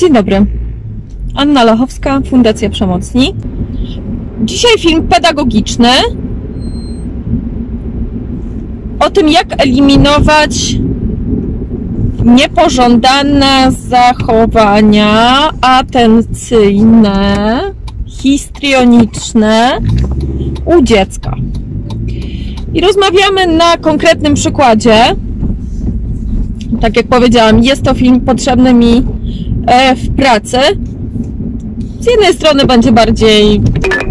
Dzień dobry. Anna Lachowska, Fundacja Przemocni. Dzisiaj film pedagogiczny o tym, jak eliminować niepożądane zachowania atencyjne, histrioniczne u dziecka. I rozmawiamy na konkretnym przykładzie. Tak jak powiedziałam, jest to film potrzebny mi w pracy. Z jednej strony będzie bardziej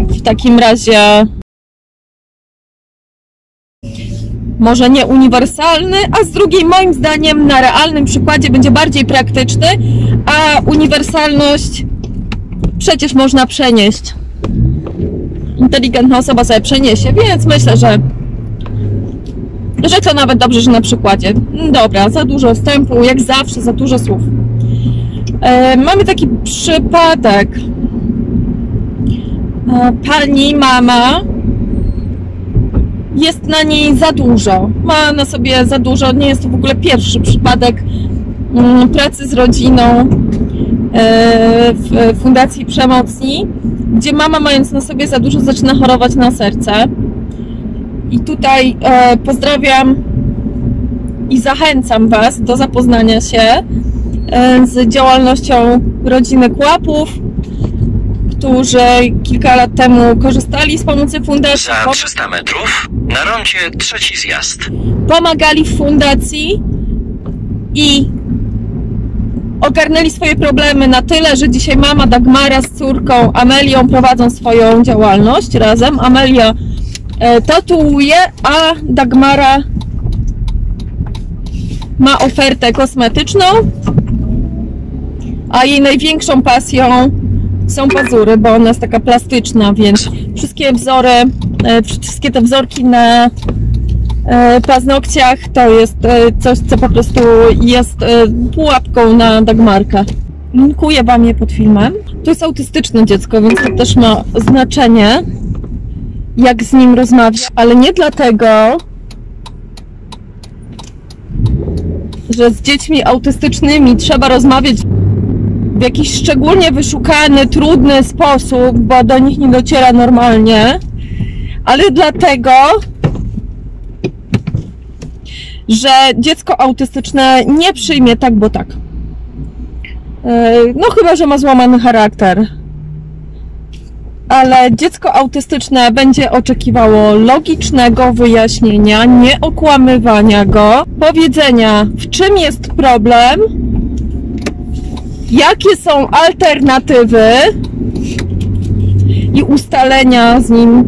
w takim razie może nie uniwersalny, a z drugiej moim zdaniem na realnym przykładzie będzie bardziej praktyczny, a uniwersalność przecież można przenieść. Inteligentna osoba sobie przeniesie, więc myślę, że że to nawet dobrze, że na przykładzie. Dobra, za dużo wstępu, jak zawsze, za dużo słów. E, mamy taki przypadek. E, pani mama jest na niej za dużo. Ma na sobie za dużo. Nie jest to w ogóle pierwszy przypadek mm, pracy z rodziną e, w Fundacji Przemocni, gdzie mama mając na sobie za dużo zaczyna chorować na serce. I tutaj e, pozdrawiam i zachęcam Was do zapoznania się z działalnością rodziny Kłapów, którzy kilka lat temu korzystali z pomocy fundacji. Za 300 metrów na rondzie trzeci zjazd. pomagali w fundacji i ogarnęli swoje problemy na tyle, że dzisiaj mama Dagmara z córką Amelią prowadzą swoją działalność razem. Amelia e, tatuuje, a Dagmara ma ofertę kosmetyczną, a jej największą pasją są pazury, bo ona jest taka plastyczna, więc wszystkie wzory, e, wszystkie te wzorki na e, paznokciach to jest e, coś, co po prostu jest pułapką na Dagmarkę. Linkuję Wam je pod filmem. To jest autystyczne dziecko, więc to też ma znaczenie, jak z nim rozmawiać, ale nie dlatego, że z dziećmi autystycznymi trzeba rozmawiać w jakiś szczególnie wyszukany, trudny sposób, bo do nich nie dociera normalnie, ale dlatego, że dziecko autystyczne nie przyjmie tak, bo tak. Yy, No chyba, że ma złamany charakter. Ale dziecko autystyczne będzie oczekiwało logicznego wyjaśnienia, nie okłamywania go, powiedzenia, w czym jest problem, jakie są alternatywy i ustalenia z nim,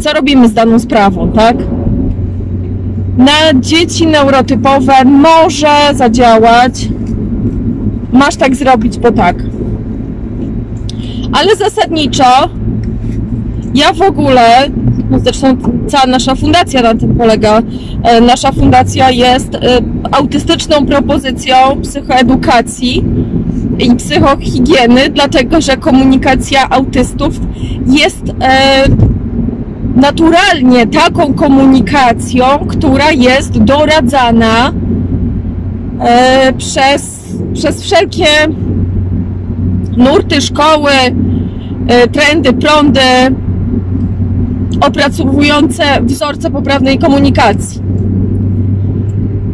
co robimy z daną sprawą, tak? Na dzieci neurotypowe może zadziałać, masz tak zrobić, bo tak. Ale zasadniczo ja w ogóle, no zresztą cała nasza fundacja na tym polega, e, nasza fundacja jest e, autystyczną propozycją psychoedukacji i psychohigieny, dlatego że komunikacja autystów jest e, naturalnie taką komunikacją, która jest doradzana przez, przez wszelkie nurty, szkoły, trendy, prądy opracowujące wzorce poprawnej komunikacji.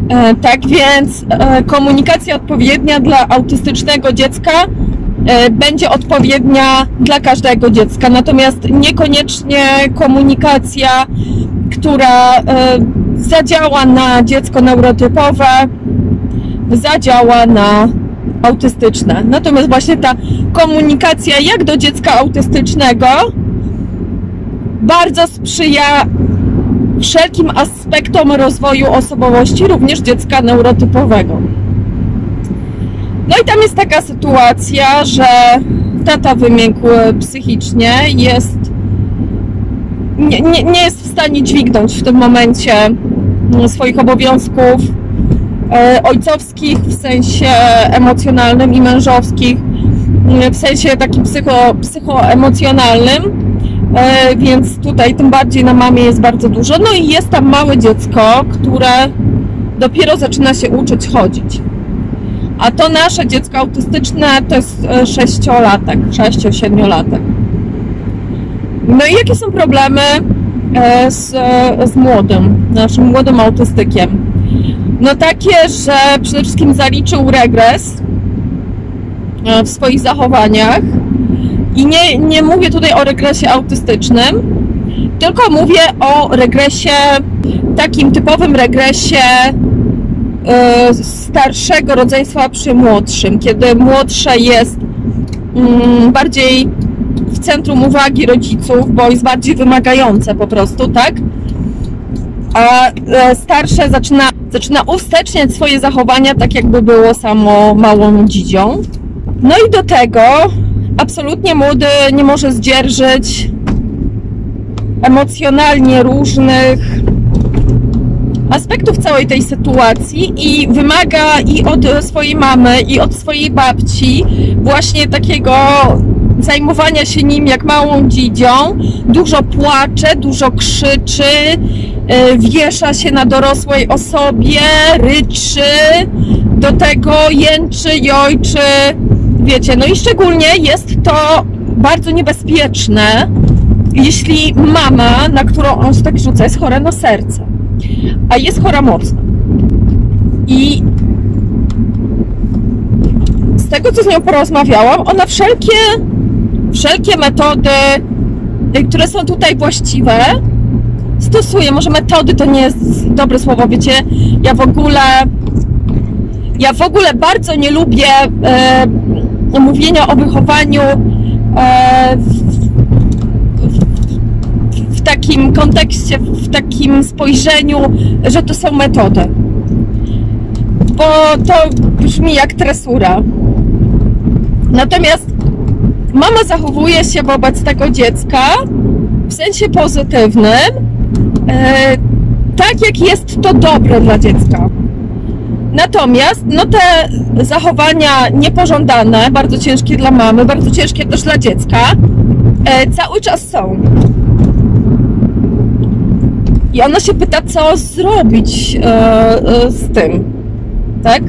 E, Tak więc e, komunikacja odpowiednia dla autystycznego dziecka e, będzie odpowiednia dla każdego dziecka. Natomiast niekoniecznie komunikacja, która zadziała na dziecko neurotypowe, zadziała na autystyczne. Natomiast właśnie ta komunikacja jak do dziecka autystycznego bardzo sprzyja wszelkim aspektom rozwoju osobowości, również dziecka neurotypowego. No i tam jest taka sytuacja, że tata wymiękł psychicznie, jest nie, nie, nie jest w stanie dźwignąć w tym momencie swoich obowiązków e, ojcowskich w sensie emocjonalnym i mężowskich w sensie takim psycho, psychoemocjonalnym. E, więc tutaj tym bardziej na mamie jest bardzo dużo. No i jest tam małe dziecko, które dopiero zaczyna się uczyć chodzić. A to nasze dziecko autystyczne to jest e, sześciolatek, 6-7-latek. No i jakie są problemy e, z, z młodym, naszym młodym autystykiem? No takie, że przede wszystkim zaliczył regres w swoich zachowaniach. I nie, nie mówię tutaj o regresie autystycznym, tylko mówię o regresie, takim typowym regresie e, starszego rodzeństwa przy młodszym, kiedy młodsze jest mm, bardziej w centrum uwagi rodziców, bo jest bardziej wymagające po prostu, tak? A e, starsze zaczyna, zaczyna uwsteczniać swoje zachowania tak, jakby było samo małą dzidzią. No i do tego absolutnie młody nie może zdzierżyć emocjonalnie różnych aspektów całej tej sytuacji i wymaga i od swojej mamy, i od swojej babci właśnie takiego zajmowania się nim jak małą dzidzią. Dużo płacze, dużo krzyczy, yy, wiesza się na dorosłej osobie, ryczy, do tego jęczy, jojczy, wiecie, no i szczególnie jest to bardzo niebezpieczne, jeśli mama, na którą on się tak rzuca, jest chora na serce, a jest chora mocno. I z tego, co z nią porozmawiałam, ona wszelkie, wszelkie metody, y, które są tutaj właściwe, stosuje. Może metody to nie jest dobre słowo, wiecie, ja w ogóle ja w ogóle bardzo nie lubię e, mówienia o wychowaniu e, w, takim kontekście, w takim spojrzeniu, że to są metody. Bo to brzmi jak tresura. Natomiast mama zachowuje się wobec tego dziecka w sensie pozytywnym, e, tak jak jest to dobre dla dziecka. Natomiast no te zachowania niepożądane, bardzo ciężkie dla mamy, bardzo ciężkie też dla dziecka, e, cały czas są. I ona się pyta, co zrobić e, e, z tym, tak?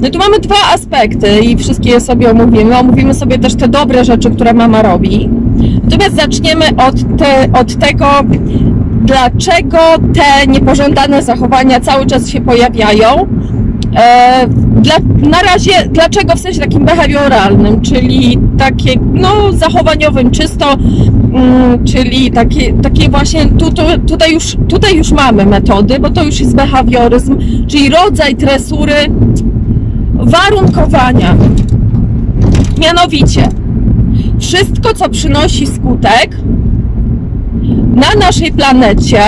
No tu mamy dwa aspekty i wszystkie je sobie omówimy. Omówimy sobie też te dobre rzeczy, które mama robi. Natomiast zaczniemy od, te, od tego, dlaczego te niepożądane zachowania cały czas się pojawiają. E, dla, na razie, dlaczego w sensie takim behawioralnym, czyli takie, no, zachowaniowym czysto, mm, czyli takie, takie właśnie, tu, tu, tutaj, już, tutaj już mamy metody, bo to już jest behawioryzm, czyli rodzaj tresury, warunkowania. Mianowicie, wszystko, co przynosi skutek, na naszej planecie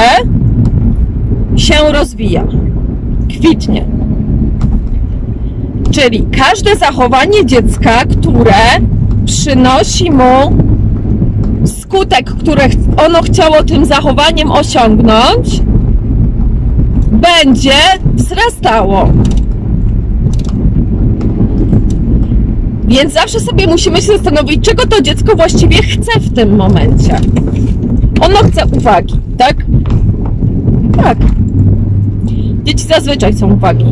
się rozwija, kwitnie. Czyli każde zachowanie dziecka, które przynosi mu skutek, który ono chciało tym zachowaniem osiągnąć, będzie wzrastało. Więc zawsze sobie musimy się zastanowić, czego to dziecko właściwie chce w tym momencie. Ono chce uwagi, tak? Tak. Dzieci zazwyczaj są uwagi.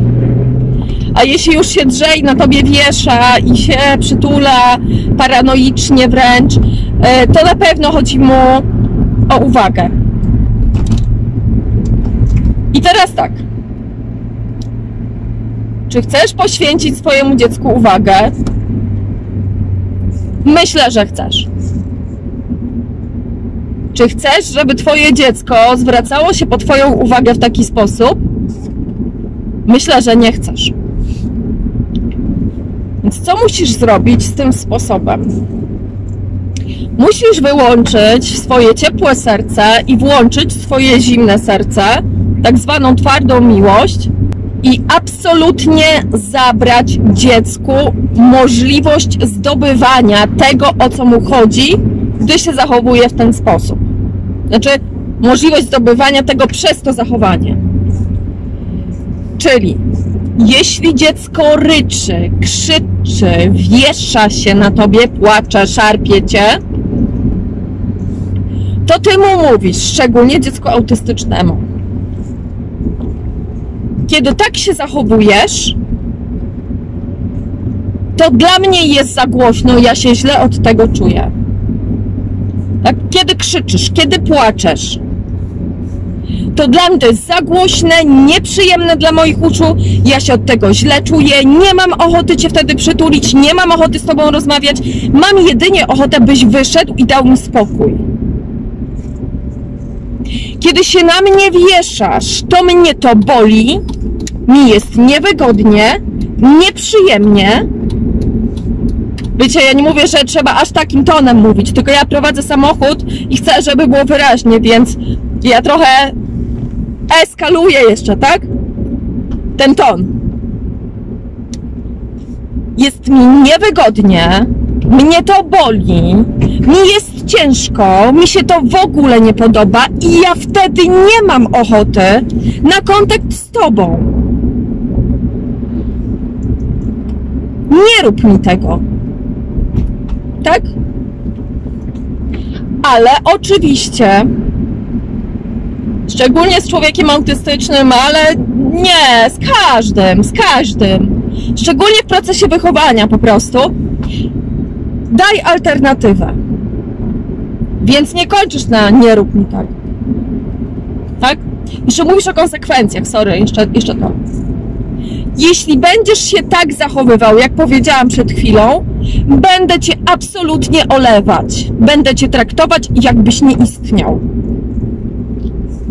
A jeśli już się drze i na tobie wiesza i się przytula paranoicznie wręcz, e, to na pewno chodzi mu o uwagę. I teraz tak. Czy chcesz poświęcić swojemu dziecku uwagę? Myślę, że chcesz. Czy chcesz, żeby Twoje dziecko zwracało się po Twoją uwagę w taki sposób? Myślę, że nie chcesz. Więc co musisz zrobić z tym sposobem? Musisz wyłączyć swoje ciepłe serce i włączyć swoje zimne serce, tak zwaną twardą miłość, i absolutnie zabrać dziecku możliwość zdobywania tego, o co mu chodzi, gdy się zachowuje w ten sposób. Znaczy, możliwość zdobywania tego przez to zachowanie. Czyli, jeśli dziecko ryczy, krzyczy, wiesza się na tobie, płacze, szarpie cię, to ty mu mówisz, szczególnie dziecku autystycznemu. Kiedy tak się zachowujesz, to dla mnie jest za głośno, ja się źle od tego czuję. Kiedy krzyczysz, kiedy płaczesz, to dla mnie to jest za głośne, nieprzyjemne dla moich uszu, ja się od tego źle czuję, nie mam ochoty Cię wtedy przytulić, nie mam ochoty z Tobą rozmawiać, mam jedynie ochotę, byś wyszedł i dał mi spokój. Kiedy się na mnie wieszasz, to mnie to boli, mi jest niewygodnie, nieprzyjemnie. Wiecie, ja nie mówię, że trzeba aż takim tonem mówić, tylko ja prowadzę samochód i chcę, żeby było wyraźnie, więc ja trochę eskaluję jeszcze, tak? Ten ton. Jest mi niewygodnie, mnie to boli, mi jest ciężko, mi się to w ogóle nie podoba i ja wtedy nie mam ochoty na kontakt z tobą. Nie rób mi tego. Tak? Ale oczywiście, szczególnie z człowiekiem autystycznym, ale nie, z każdym, z każdym. Szczególnie w procesie wychowania po prostu. Daj alternatywę. Więc nie kończysz na nie rób mi tak. Tak? Jeszcze mówisz o konsekwencjach, sorry, jeszcze, jeszcze to. Jeśli będziesz się tak zachowywał, jak powiedziałam przed chwilą, będę cię absolutnie olewać. Będę cię traktować, jakbyś nie istniał.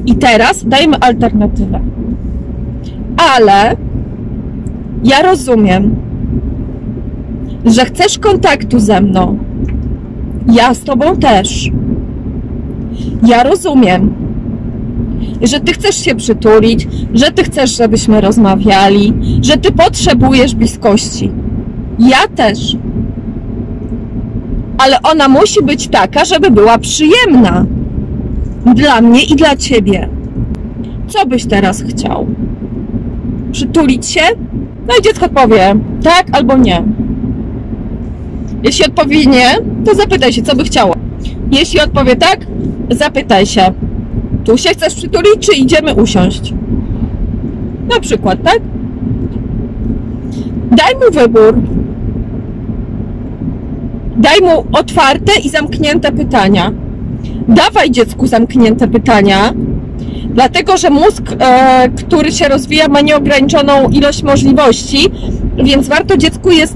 I teraz dajmy alternatywę. Ale ja rozumiem, że chcesz kontaktu ze mną. Ja z tobą też. Ja rozumiem, że ty chcesz się przytulić, że ty chcesz, żebyśmy rozmawiali, że ty potrzebujesz bliskości. Ja też. Ale ona musi być taka, żeby była przyjemna. Dla mnie i dla ciebie. Co byś teraz chciał? Przytulić się? No i dziecko odpowie tak albo nie. Jeśli odpowie nie, to zapytaj się, co by chciało. Jeśli odpowie tak, zapytaj się, tu się chcesz przytulić, czy idziemy usiąść? Na przykład, tak? Daj mu wybór. Daj mu otwarte i zamknięte pytania. Dawaj dziecku zamknięte pytania, dlatego że mózg, e, który się rozwija, ma nieograniczoną ilość możliwości, więc warto dziecku jest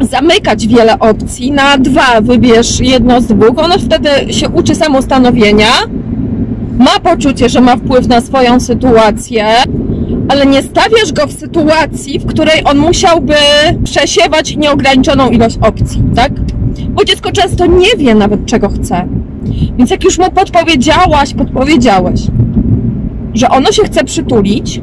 zamykać wiele opcji. Na dwa wybierz jedno z dwóch. Ono wtedy się uczy samostanowienia, ma poczucie, że ma wpływ na swoją sytuację, ale nie stawiasz go w sytuacji, w której on musiałby przesiewać nieograniczoną ilość opcji, tak? Bo dziecko często nie wie nawet, czego chce. Więc jak już mu podpowiedziałaś, podpowiedziałeś, że ono się chce przytulić,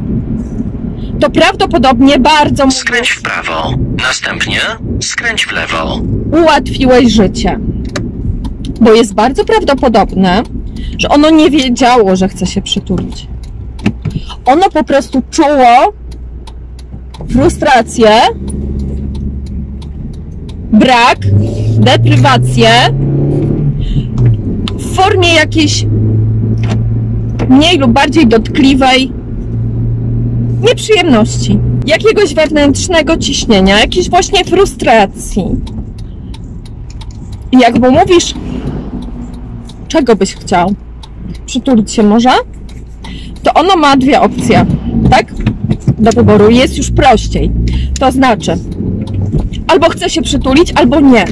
to prawdopodobnie bardzo Skręć w prawo. Następnie skręć w lewo. ułatwiłeś życie. Bo jest bardzo prawdopodobne, że ono nie wiedziało, że chce się przytulić. Ono po prostu czuło frustrację, brak, deprywację w formie jakiejś mniej lub bardziej dotkliwej nieprzyjemności, jakiegoś wewnętrznego ciśnienia, jakiejś właśnie frustracji. I jak mu mówisz, czego byś chciał? Przytulić się może? To ono ma dwie opcje, tak? Do wyboru jest już prościej. To znaczy, albo chce się przytulić, albo nie.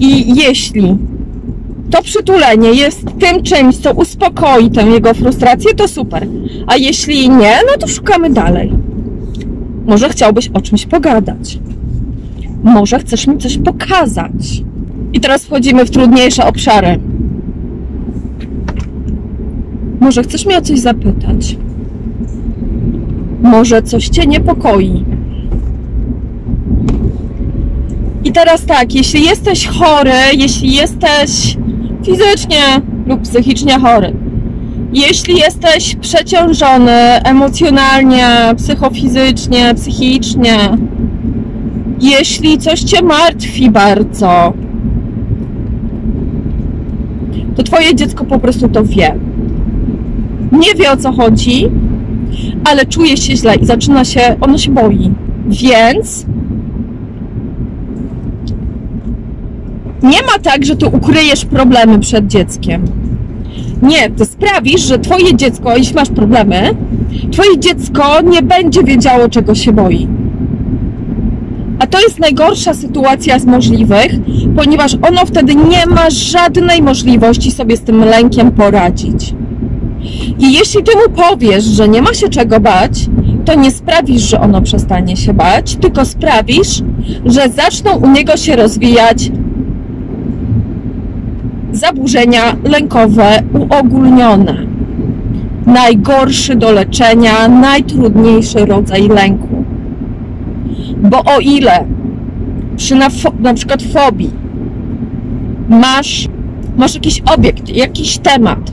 I jeśli to przytulenie jest tym czymś, co uspokoi tę jego frustrację, to super. A jeśli nie, no to szukamy dalej. Może chciałbyś o czymś pogadać. Może chcesz mi coś pokazać. I teraz wchodzimy w trudniejsze obszary. Może chcesz mnie o coś zapytać? Może coś cię niepokoi? I teraz tak, jeśli jesteś chory, jeśli jesteś fizycznie lub psychicznie chory, jeśli jesteś przeciążony emocjonalnie, psychofizycznie, psychicznie, jeśli coś cię martwi bardzo, to twoje dziecko po prostu to wie. Nie wie o co chodzi, ale czuje się źle i zaczyna się, ono się boi. Więc nie ma tak, że ty ukryjesz problemy przed dzieckiem. Nie, ty sprawisz, że twoje dziecko, jeśli masz problemy, twoje dziecko nie będzie wiedziało, czego się boi. A to jest najgorsza sytuacja z możliwych, ponieważ ono wtedy nie ma żadnej możliwości sobie z tym lękiem poradzić. I jeśli ty mu powiesz, że nie ma się czego bać, to nie sprawisz, że ono przestanie się bać, tylko sprawisz, że zaczną u niego się rozwijać zaburzenia lękowe uogólnione. Najgorszy do leczenia, najtrudniejszy rodzaj lęku. Bo o ile przy na, na przykład fobii masz, masz jakiś obiekt, jakiś temat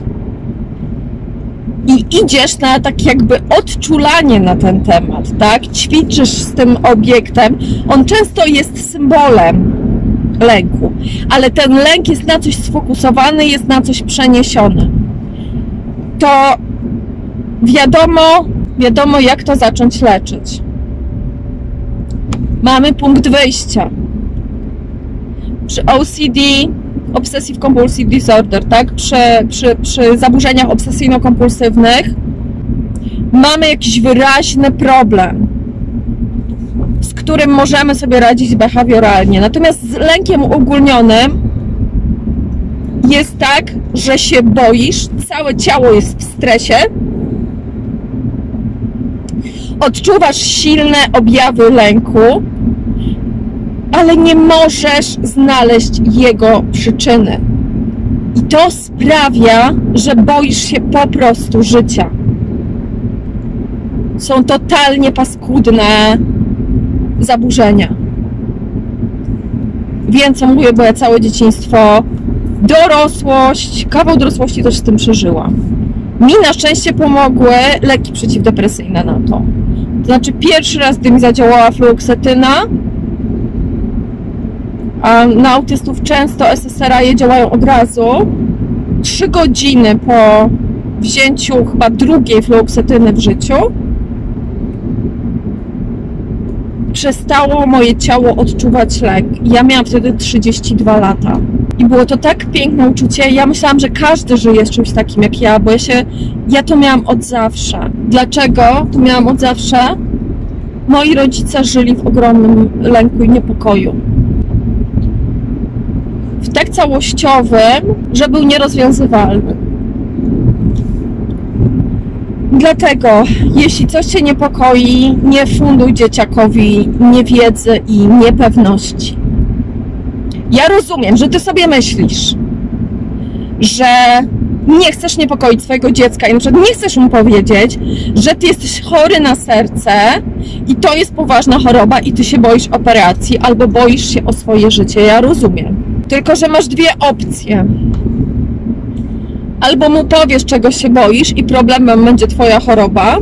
i idziesz na tak jakby odczulanie na ten temat, tak? Ćwiczysz z tym obiektem, on często jest symbolem lęku, ale ten lęk jest na coś sfokusowany, jest na coś przeniesiony. To wiadomo, wiadomo jak to zacząć leczyć. Mamy punkt wyjścia. Przy OCD, Obsessive Compulsive Disorder, tak? Przy, przy, przy zaburzeniach obsesyjno-kompulsywnych mamy jakiś wyraźny problem z którym możemy sobie radzić behawioralnie. Natomiast z lękiem uogólnionym jest tak, że się boisz, całe ciało jest w stresie, odczuwasz silne objawy lęku, ale nie możesz znaleźć jego przyczyny. I to sprawia, że boisz się po prostu życia. Są totalnie paskudne zaburzenia. Wiem, co mówię, bo ja całe dzieciństwo, dorosłość, kawał dorosłości też z tym przeżyłam. Mi na szczęście pomogły leki przeciwdepresyjne na to. To znaczy, pierwszy raz, gdy mi zadziałała fluoksetyna, a na autystów często SSRI działają od razu, trzy godziny po wzięciu chyba drugiej fluoksetyny w życiu, przestało moje ciało odczuwać lęk. Ja miałam wtedy 32 lata. I było to tak piękne uczucie. Ja myślałam, że każdy żyje z czymś takim jak ja, bo ja się, ja to miałam od zawsze. Dlaczego to miałam od zawsze? Moi rodzice żyli w ogromnym lęku i niepokoju. W tak całościowym, że był nierozwiązywalny. Dlatego, jeśli coś Cię niepokoi, nie funduj dzieciakowi niewiedzy i niepewności. Ja rozumiem, że Ty sobie myślisz, że nie chcesz niepokoić swojego dziecka i na przykład nie chcesz mu powiedzieć, że Ty jesteś chory na serce i to jest poważna choroba i Ty się boisz operacji albo boisz się o swoje życie. Ja rozumiem. Tylko, że masz dwie opcje albo mu powiesz, czego się boisz i problemem będzie twoja choroba,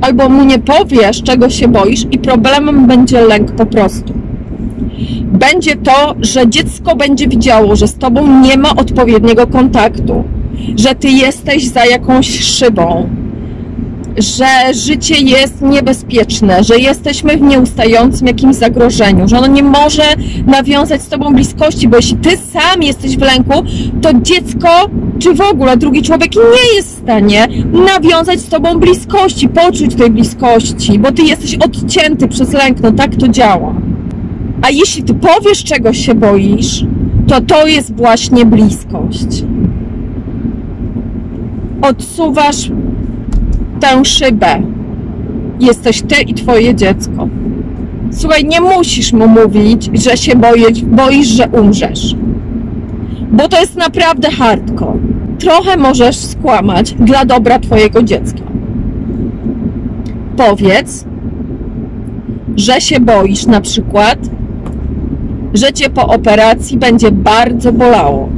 albo mu nie powiesz, czego się boisz i problemem będzie lęk po prostu. Będzie to, że dziecko będzie widziało, że z tobą nie ma odpowiedniego kontaktu, że ty jesteś za jakąś szybą, że życie jest niebezpieczne, że jesteśmy w nieustającym jakimś zagrożeniu, że ono nie może nawiązać z tobą bliskości, bo jeśli ty sam jesteś w lęku, to dziecko czy w ogóle drugi człowiek nie jest w stanie nawiązać z tobą bliskości, poczuć tej bliskości, bo ty jesteś odcięty przez lęk, no tak to działa. A jeśli ty powiesz, czego się boisz, to to jest właśnie bliskość. Odsuwasz tę szybę. Jesteś ty i twoje dziecko. Słuchaj, nie musisz mu mówić, że się boisz, boisz że umrzesz. Bo to jest naprawdę hardcore. Trochę możesz skłamać dla dobra twojego dziecka. Powiedz, że się boisz na przykład, że cię po operacji będzie bardzo bolało.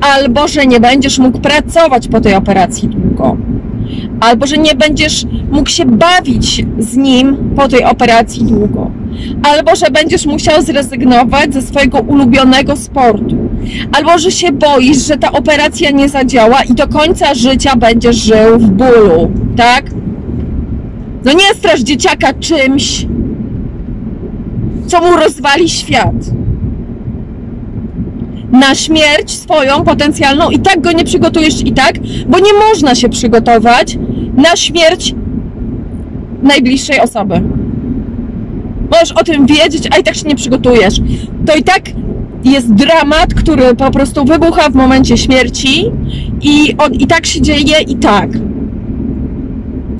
Albo że nie będziesz mógł pracować po tej operacji długo albo że nie będziesz mógł się bawić z nim po tej operacji długo, albo że będziesz musiał zrezygnować ze swojego ulubionego sportu, albo że się boisz, że ta operacja nie zadziała i do końca życia będziesz żył w bólu, tak? No nie strasz dzieciaka czymś, co mu rozwali świat. Na śmierć swoją potencjalną i tak go nie przygotujesz i tak, bo nie można się przygotować na śmierć najbliższej osoby. Możesz o tym wiedzieć, a i tak się nie przygotujesz. To i tak jest dramat, który po prostu wybucha w momencie śmierci i on i tak się dzieje i tak.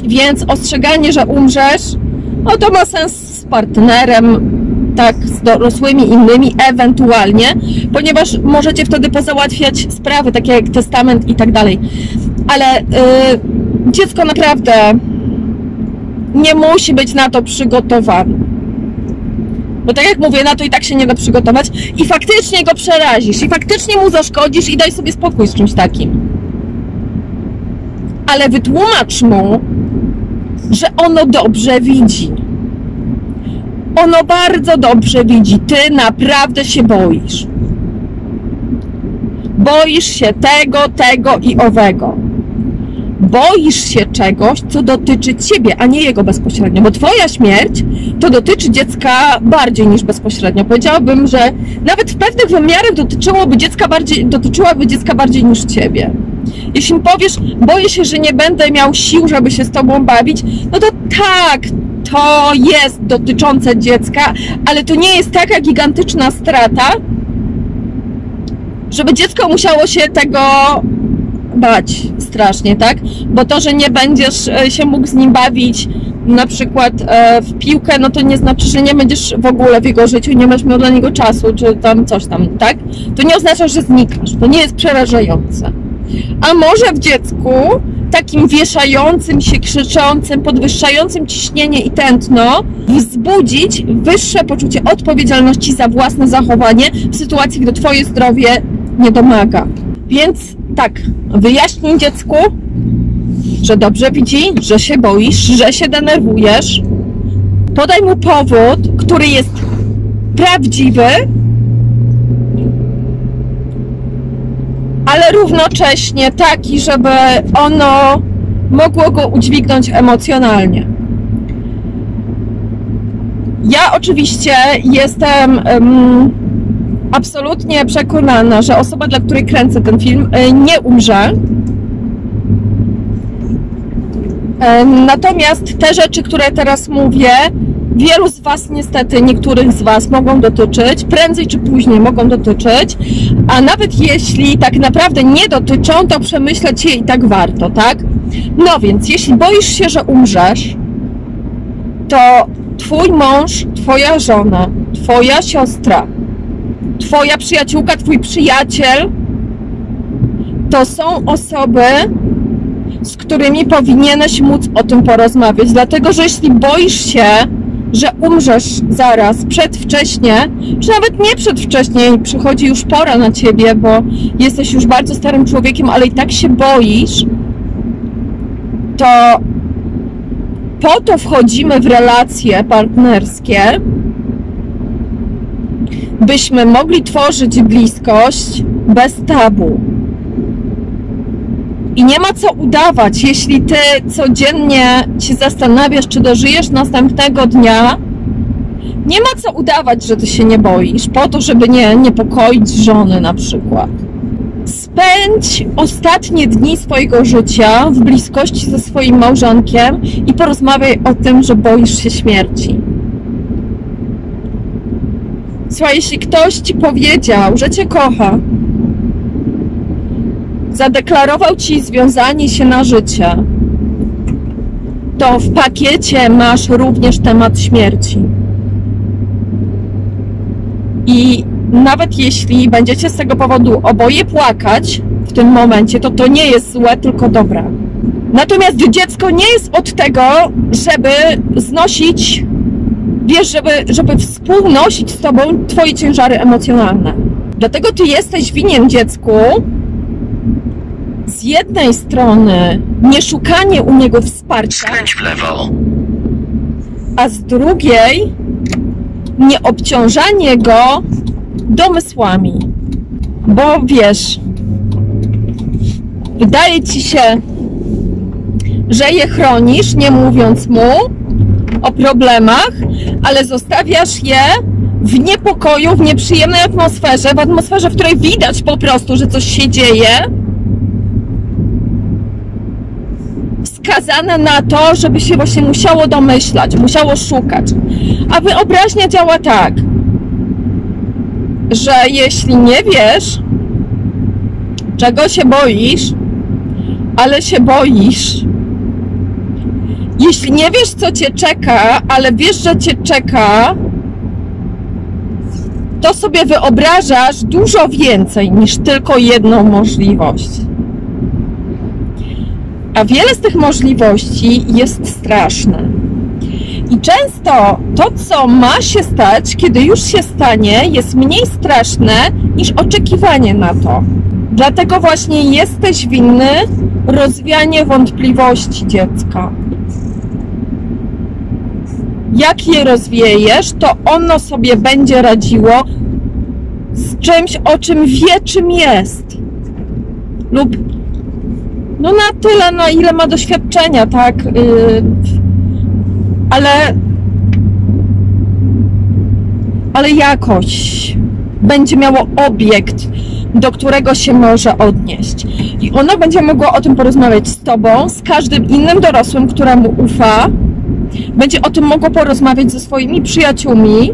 Więc ostrzeganie, że umrzesz, no to ma sens z partnerem, tak, z dorosłymi innymi, ewentualnie, ponieważ możecie wtedy pozałatwiać sprawy, takie jak testament i tak dalej. Ale y, dziecko naprawdę nie musi być na to przygotowane. Bo tak jak mówię, na to i tak się nie da przygotować i faktycznie go przerazisz, i faktycznie mu zaszkodzisz i daj sobie spokój z czymś takim. Ale wytłumacz mu, że ono dobrze widzi. Ono bardzo dobrze widzi. Ty naprawdę się boisz. Boisz się tego, tego i owego. Boisz się czegoś, co dotyczy ciebie, a nie jego bezpośrednio, bo twoja śmierć to dotyczy dziecka bardziej niż bezpośrednio. Powiedziałabym, że nawet w pewnych wymiarach dotyczyłoby dziecka bardziej, dotyczyłaby dziecka bardziej niż ciebie. Jeśli powiesz, boję się, że nie będę miał sił, żeby się z tobą bawić, no to tak, to jest dotyczące dziecka, ale to nie jest taka gigantyczna strata, żeby dziecko musiało się tego bać strasznie, tak? Bo to, że nie będziesz e, się mógł z nim bawić na przykład e, w piłkę, no to nie znaczy, że nie będziesz w ogóle w jego życiu nie będziesz miał dla niego czasu, czy tam coś tam, tak? To nie oznacza, że znikasz. To nie jest przerażające. A może w dziecku takim wieszającym się, krzyczącym, podwyższającym ciśnienie i tętno wzbudzić wyższe poczucie odpowiedzialności za własne zachowanie w sytuacji, gdy Twoje zdrowie nie domaga. Więc tak, wyjaśnij dziecku, że dobrze widzi, że się boisz, że się denerwujesz. Podaj mu powód, który jest prawdziwy, ale równocześnie taki, żeby ono mogło go udźwignąć emocjonalnie. Ja oczywiście jestem um, absolutnie przekonana, że osoba, dla której kręcę ten film, y, nie umrze. E, natomiast te rzeczy, które teraz mówię, wielu z Was niestety, niektórych z Was mogą dotyczyć, prędzej czy później mogą dotyczyć, a nawet jeśli tak naprawdę nie dotyczą, to przemyśleć je i tak warto, tak? No więc, jeśli boisz się, że umrzesz, to Twój mąż, Twoja żona, Twoja siostra, Twoja przyjaciółka, Twój przyjaciel to są osoby, z którymi powinieneś móc o tym porozmawiać. Dlatego, że jeśli boisz się, że umrzesz zaraz, przedwcześnie, czy nawet nie przedwcześnie, przychodzi już pora na ciebie, bo jesteś już bardzo starym człowiekiem, ale i tak się boisz, to po to wchodzimy w relacje partnerskie, byśmy mogli tworzyć bliskość bez tabu. I nie ma co udawać, jeśli ty codziennie się zastanawiasz, czy dożyjesz następnego dnia. Nie ma co udawać, że ty się nie boisz, po to, żeby nie niepokoić żony na przykład. Spędź ostatnie dni swojego życia w bliskości ze swoim małżonkiem i porozmawiaj o tym, że boisz się śmierci. Słuchaj, jeśli ktoś ci powiedział, że cię kocha, zadeklarował ci związanie się na życie, to w pakiecie masz również temat śmierci. I nawet jeśli będziecie z tego powodu oboje płakać w tym momencie, to to nie jest złe, tylko dobre. Natomiast dziecko nie jest od tego, żeby znosić, wiesz, żeby, żeby współnosić z tobą twoje ciężary emocjonalne. Dlatego ty jesteś winien dziecku z jednej strony nie szukanie u niego wsparcia, Skręć w lewo. a z drugiej nie obciążanie go domysłami. Bo wiesz, wydaje ci się, że je chronisz, nie mówiąc mu o problemach, ale zostawiasz je w niepokoju, w nieprzyjemnej atmosferze, w atmosferze, w której widać po prostu, że coś się dzieje, skazane na to, żeby się właśnie musiało domyślać, musiało szukać. A wyobraźnia działa tak, że jeśli nie wiesz, czego się boisz, ale się boisz, jeśli nie wiesz, co cię czeka, ale wiesz, że cię czeka, to sobie wyobrażasz dużo więcej niż tylko jedną możliwość. A wiele z tych możliwości jest straszne. I często to, co ma się stać, kiedy już się stanie, jest mniej straszne niż oczekiwanie na to. Dlatego właśnie jesteś winny rozwianie wątpliwości dziecka. Jak je rozwiejesz, to ono sobie będzie radziło z czymś, o czym wie, czym jest. Lub no na tyle, na ile ma doświadczenia, tak? Yy, ale ale jakoś będzie miało obiekt, do którego się może odnieść. I ono będzie mogło o tym porozmawiać z tobą, z każdym innym dorosłym, któremu ufa. Będzie o tym mogło porozmawiać ze swoimi przyjaciółmi,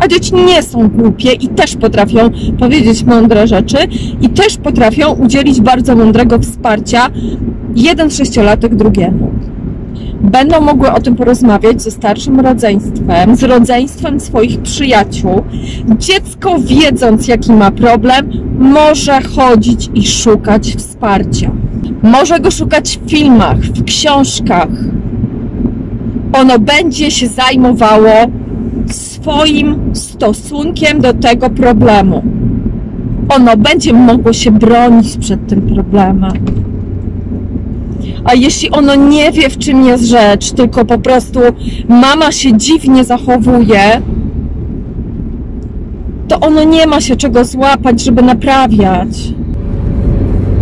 a dzieci nie są głupie i też potrafią powiedzieć mądre rzeczy i też potrafią udzielić bardzo mądrego wsparcia jeden sześciolatek drugiemu. Będą mogły o tym porozmawiać ze starszym rodzeństwem, z rodzeństwem swoich przyjaciół. Dziecko, wiedząc jaki ma problem, może chodzić i szukać wsparcia. Może go szukać w filmach, w książkach. Ono będzie się zajmowało swoim stosunkiem do tego problemu. Ono będzie mogło się bronić przed tym problemem. A jeśli ono nie wie, w czym jest rzecz, tylko po prostu mama się dziwnie zachowuje, to ono nie ma się czego złapać, żeby naprawiać.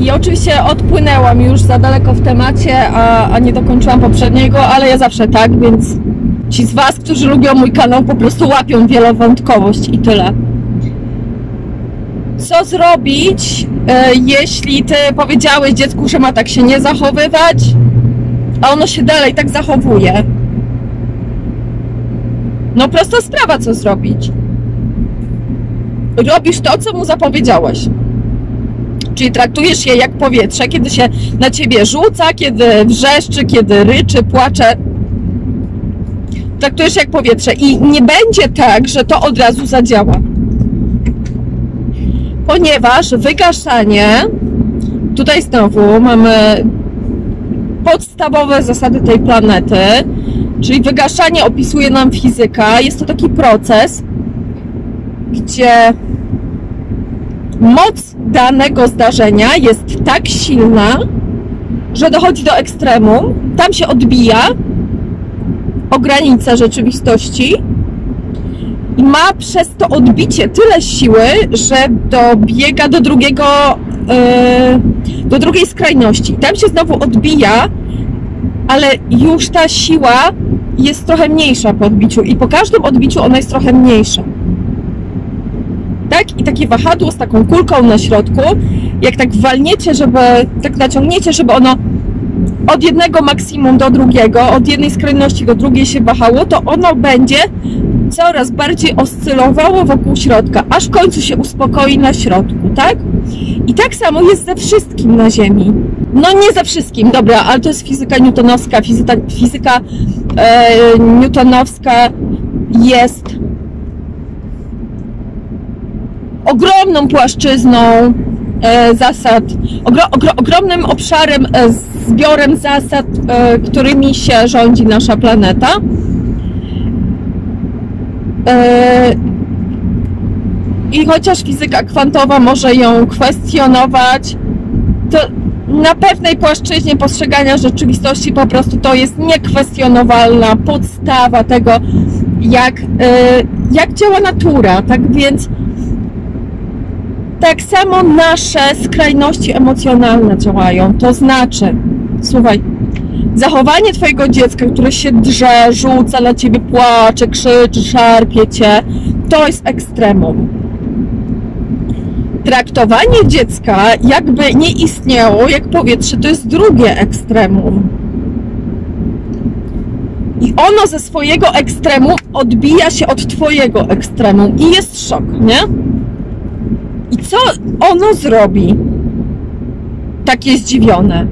I oczywiście odpłynęłam już za daleko w temacie, a, a nie dokończyłam poprzedniego, ale ja zawsze tak, więc ci z Was, którzy lubią mój kanał, po prostu łapią wielowątkowość i tyle. Co zrobić, e, jeśli Ty powiedziałeś dziecku, że ma tak się nie zachowywać, a ono się dalej tak zachowuje? No prosta sprawa, co zrobić. Robisz to, co mu zapowiedziałeś. Czyli traktujesz je jak powietrze, kiedy się na ciebie rzuca, kiedy wrzeszczy, kiedy ryczy, płacze. Traktujesz jak powietrze i nie będzie tak, że to od razu zadziała. Ponieważ wygaszanie, tutaj znowu mamy podstawowe zasady tej planety, czyli wygaszanie opisuje nam fizyka. Jest to taki proces, gdzie moc danego zdarzenia jest tak silna, że dochodzi do ekstremum, tam się odbija o granicę rzeczywistości i ma przez to odbicie tyle siły, że dobiega do drugiego, yy, do drugiej skrajności. Tam się znowu odbija, ale już ta siła jest trochę mniejsza po odbiciu i po każdym odbiciu ona jest trochę mniejsza tak? I takie wahadło z taką kulką na środku, jak tak walniecie, żeby, tak naciągniecie, żeby ono od jednego maksimum do drugiego, od jednej skrajności do drugiej się wahało, to ono będzie coraz bardziej oscylowało wokół środka, aż w końcu się uspokoi na środku, tak? I tak samo jest ze wszystkim na Ziemi. No nie ze wszystkim, dobra, ale to jest fizyka newtonowska. Fizyka, fizyka e, newtonowska jest ogromną płaszczyzną e, zasad, ogro, ogro, ogromnym obszarem, e, zbiorem zasad, e, którymi się rządzi nasza planeta. I chociaż fizyka kwantowa może ją kwestionować, to na pewnej płaszczyźnie postrzegania rzeczywistości po prostu to jest niekwestionowalna podstawa tego, jak, jak działa natura. Tak więc tak samo nasze skrajności emocjonalne działają. To znaczy, słuchaj, zachowanie Twojego dziecka, które się drze, rzuca na Ciebie, płacze, krzyczy, szarpie Cię, to jest ekstremum. Traktowanie dziecka jakby nie istniało, jak powietrze, to jest drugie ekstremum. I ono ze swojego ekstremum odbija się od twojego ekstremum i jest szok, nie? I co ono zrobi? Takie zdziwione.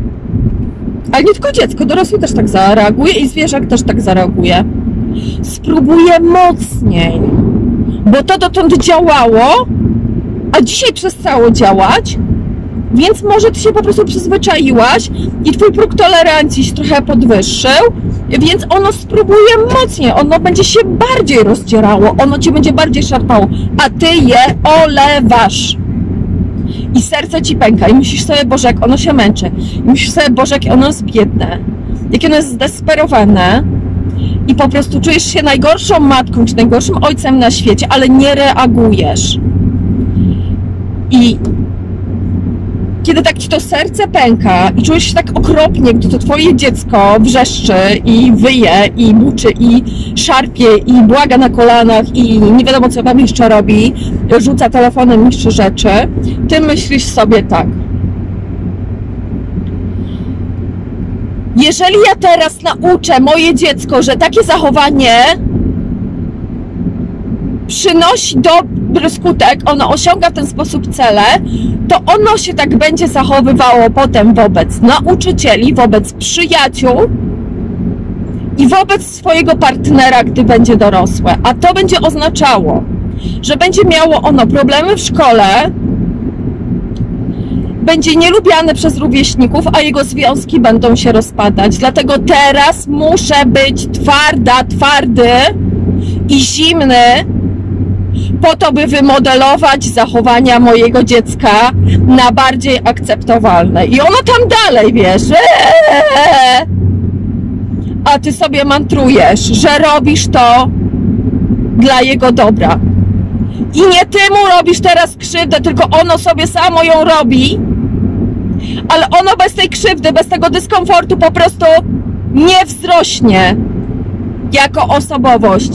Ale nie tylko dziecko, dorosły też tak zareaguje i zwierzak też tak zareaguje. Spróbuje mocniej, bo to dotąd działało, a dzisiaj przestało działać, więc może ty się po prostu przyzwyczaiłaś i twój próg tolerancji się trochę podwyższył, więc ono spróbuje mocniej, ono będzie się bardziej rozdzierało, ono cię będzie bardziej szarpało, a ty je olewasz. I serce ci pęka i myślisz sobie, Boże, jak ono się męczy. I myślisz sobie, Boże, jak ono jest biedne. Jak ono jest zdesperowane. I po prostu czujesz się najgorszą matką, czy najgorszym ojcem na świecie, ale nie reagujesz. I kiedy tak ci to serce pęka i czujesz się tak okropnie, gdy to twoje dziecko wrzeszczy i wyje i buczy i szarpie i błaga na kolanach i nie wiadomo co wam jeszcze robi, rzuca telefonem jeszcze rzeczy, ty myślisz sobie tak. Jeżeli ja teraz nauczę moje dziecko, że takie zachowanie przynosi dobry skutek, ono osiąga w ten sposób cele, to ono się tak będzie zachowywało potem wobec nauczycieli, wobec przyjaciół i wobec swojego partnera, gdy będzie dorosłe. A to będzie oznaczało, że będzie miało ono problemy w szkole, będzie nielubiany przez rówieśników, a jego związki będą się rozpadać. Dlatego teraz muszę być twarda, twardy i zimny, po to, by wymodelować zachowania mojego dziecka na bardziej akceptowalne. I ono tam dalej, wiesz, eee, a ty sobie mantrujesz, że robisz to dla jego dobra. I nie ty mu robisz teraz krzywdę, tylko ono sobie samo ją robi, ale ono bez tej krzywdy, bez tego dyskomfortu po prostu nie wzrośnie jako osobowość.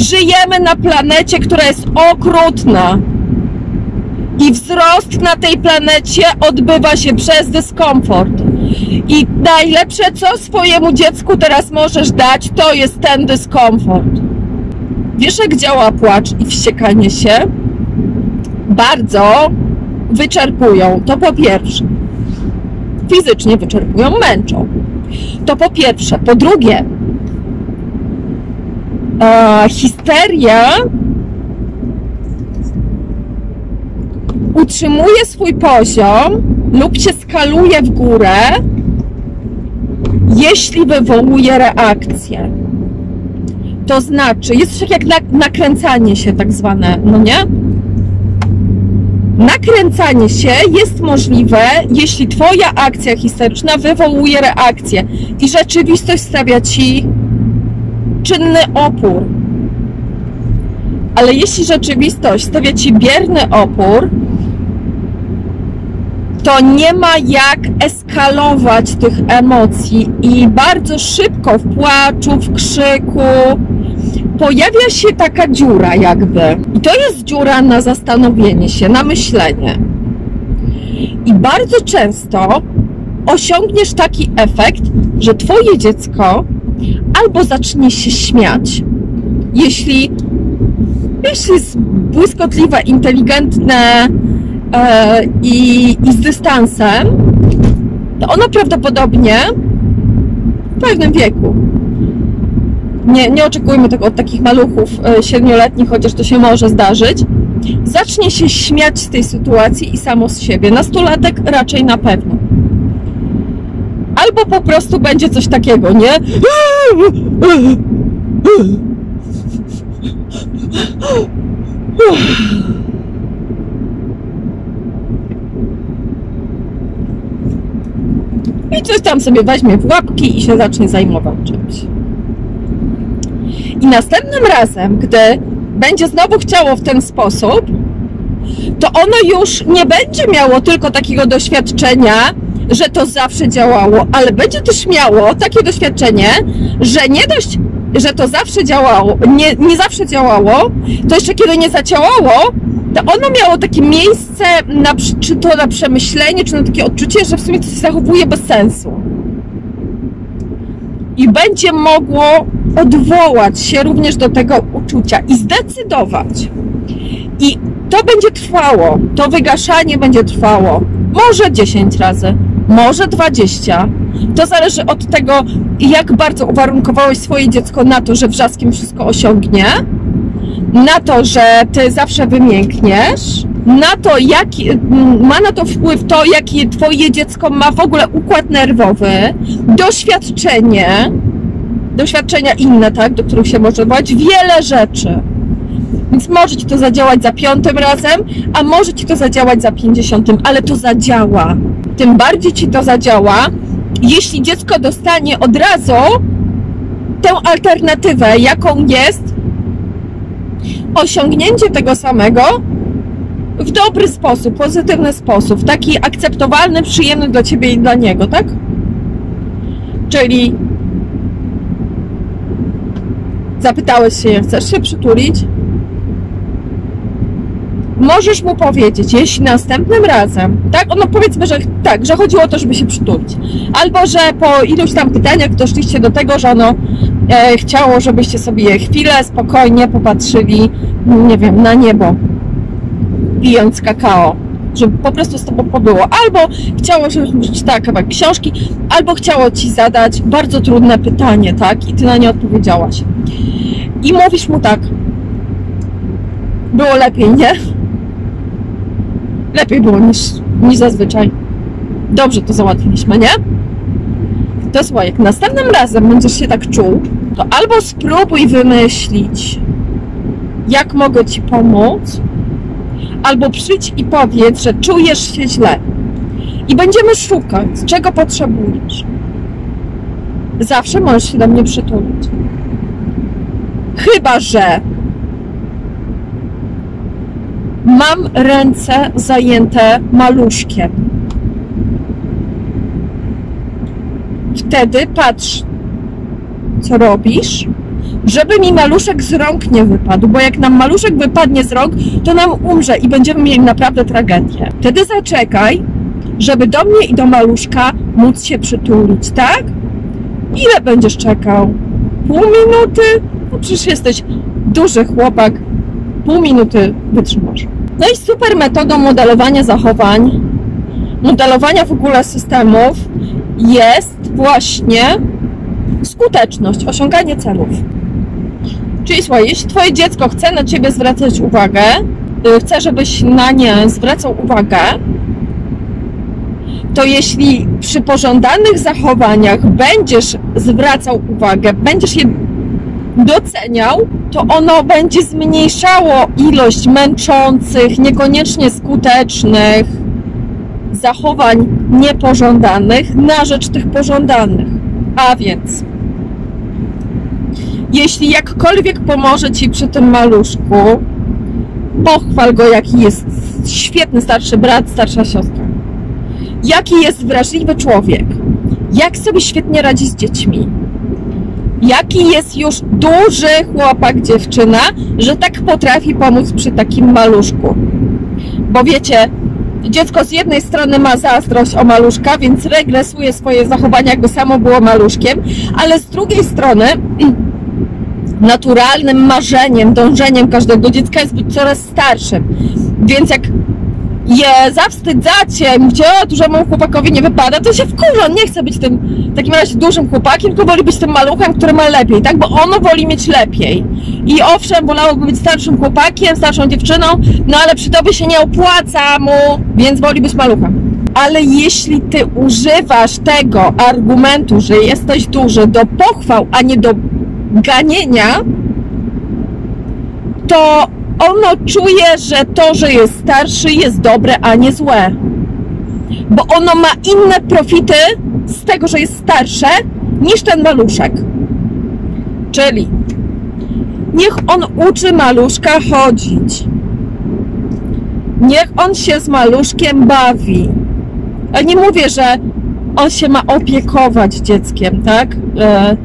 Żyjemy na planecie, która jest okrutna. I wzrost na tej planecie odbywa się przez dyskomfort. I najlepsze, co swojemu dziecku teraz możesz dać, to jest ten dyskomfort. Wiesz, jak działa płacz i wściekanie się? Bardzo wyczerpują. To po pierwsze. Fizycznie wyczerpują, męczą. To po pierwsze. Po drugie, e, histeria utrzymuje swój poziom lub się skaluje w górę, jeśli wywołuje reakcję. To znaczy, jest coś jak nakręcanie się tak zwane, no nie? Nakręcanie się jest możliwe, jeśli Twoja akcja historyczna wywołuje reakcję i rzeczywistość stawia Ci czynny opór. Ale jeśli rzeczywistość stawia Ci bierny opór, to nie ma jak eskalować tych emocji i bardzo szybko w płaczu, w krzyku pojawia się taka dziura jakby. I to jest dziura na zastanowienie się, na myślenie. I bardzo często osiągniesz taki efekt, że twoje dziecko albo zacznie się śmiać, jeśli, jeśli jest błyskotliwe, inteligentne e, i, i z dystansem, to ono prawdopodobnie w pewnym wieku nie, nie oczekujmy tego od takich maluchów e, siedmioletnich, chociaż to się może zdarzyć, zacznie się śmiać z tej sytuacji i samo z siebie. Nastolatek raczej na pewno. Albo po prostu będzie coś takiego, nie? I coś tam sobie weźmie w łapki i się zacznie zajmować czymś. I następnym razem, gdy będzie znowu chciało w ten sposób, to ono już nie będzie miało tylko takiego doświadczenia, że to zawsze działało, ale będzie też miało takie doświadczenie, że nie dość że to zawsze działało, nie, nie zawsze działało, to jeszcze kiedy nie zadziałało, to ono miało takie miejsce, na, czy to na przemyślenie, czy na takie odczucie, że w sumie to się zachowuje bez sensu. I będzie mogło odwołać się również do tego uczucia i zdecydować. I to będzie trwało, to wygaszanie będzie trwało może 10 razy, może 20. To zależy od tego, jak bardzo uwarunkowałeś swoje dziecko na to, że wrzaskiem wszystko osiągnie, na to, że ty zawsze wymiękniesz, na to, jaki, ma na to wpływ to, jaki twoje dziecko ma w ogóle układ nerwowy, doświadczenie, doświadczenia inne, tak, do których się może odwołać, wiele rzeczy. Więc może ci to zadziałać za piątym razem, a może ci to zadziałać za pięćdziesiątym, ale to zadziała. Tym bardziej ci to zadziała, jeśli dziecko dostanie od razu tę alternatywę, jaką jest osiągnięcie tego samego w dobry sposób, pozytywny sposób, taki akceptowalny, przyjemny dla ciebie i dla niego, tak? Czyli zapytałeś się, chcesz się przytulić? Możesz mu powiedzieć, jeśli następnym razem, tak, no powiedzmy, że tak, że chodziło o to, żeby się przytulić, albo że po iluś tam pytaniach doszliście do tego, że ono e, chciało, żebyście sobie chwilę spokojnie popatrzyli, nie wiem, na niebo, pijąc kakao, żeby po prostu z tobą pobyło. Albo chciało, żebyś czytała kawałek książki, albo chciało ci zadać bardzo trudne pytanie, tak, i ty na nie odpowiedziałaś. I mówisz mu tak, było lepiej, nie? Lepiej było niż, niż zazwyczaj. Dobrze to załatwiliśmy, nie? To słuchaj, jak następnym razem będziesz się tak czuł, to albo spróbuj wymyślić, jak mogę ci pomóc, albo przyjdź i powiedz, że czujesz się źle. I będziemy szukać, czego potrzebujesz. Zawsze możesz się do mnie przytulić. Chyba, że mam ręce zajęte maluszkiem. Wtedy patrz, co robisz, żeby mi maluszek z rąk nie wypadł, bo jak nam maluszek wypadnie z rąk, to nam umrze i będziemy mieli naprawdę tragedię. Wtedy zaczekaj, żeby do mnie i do maluszka móc się przytulić, tak? Ile będziesz czekał? Pół minuty? No przecież jesteś duży chłopak, pół minuty wytrzymasz. No i super metodą modelowania zachowań, modelowania w ogóle systemów jest właśnie skuteczność, osiąganie celów. Czyli słuchaj, jeśli Twoje dziecko chce na Ciebie zwracać uwagę, y, chce, żebyś na nie zwracał uwagę, to jeśli przy pożądanych zachowaniach będziesz zwracał uwagę, będziesz je doceniał, to ono będzie zmniejszało ilość męczących, niekoniecznie skutecznych zachowań niepożądanych na rzecz tych pożądanych. A więc, jeśli jakkolwiek pomoże Ci przy tym maluszku, pochwal go, jaki jest świetny starszy brat, starsza siostra. Jaki jest wrażliwy człowiek. Jak sobie świetnie radzi z dziećmi jaki jest już duży chłopak, dziewczyna, że tak potrafi pomóc przy takim maluszku. Bo wiecie, dziecko z jednej strony ma zazdrość o maluszka, więc regresuje swoje zachowania, jakby samo było maluszkiem, ale z drugiej strony naturalnym marzeniem, dążeniem każdego dziecka jest być coraz starszym. Więc jak je zawstydzacie, mówicie, o, dużemu chłopakowi nie wypada, to się wkurza, on nie chce być tym, w takim razie dużym chłopakiem, tylko woli być tym maluchem, który ma lepiej, tak, bo ono woli mieć lepiej. I owszem, wolałoby być starszym chłopakiem, starszą dziewczyną, no ale przy tobie się nie opłaca mu, więc woli być maluchem. Ale jeśli ty używasz tego argumentu, że jesteś duży do pochwał, a nie do ganienia, to ono czuje, że to, że jest starszy, jest dobre, a nie złe. Bo ono ma inne profity z tego, że jest starsze, niż ten maluszek. Czyli niech on uczy maluszka chodzić. Niech on się z maluszkiem bawi. A nie mówię, że on się ma opiekować dzieckiem, tak? E,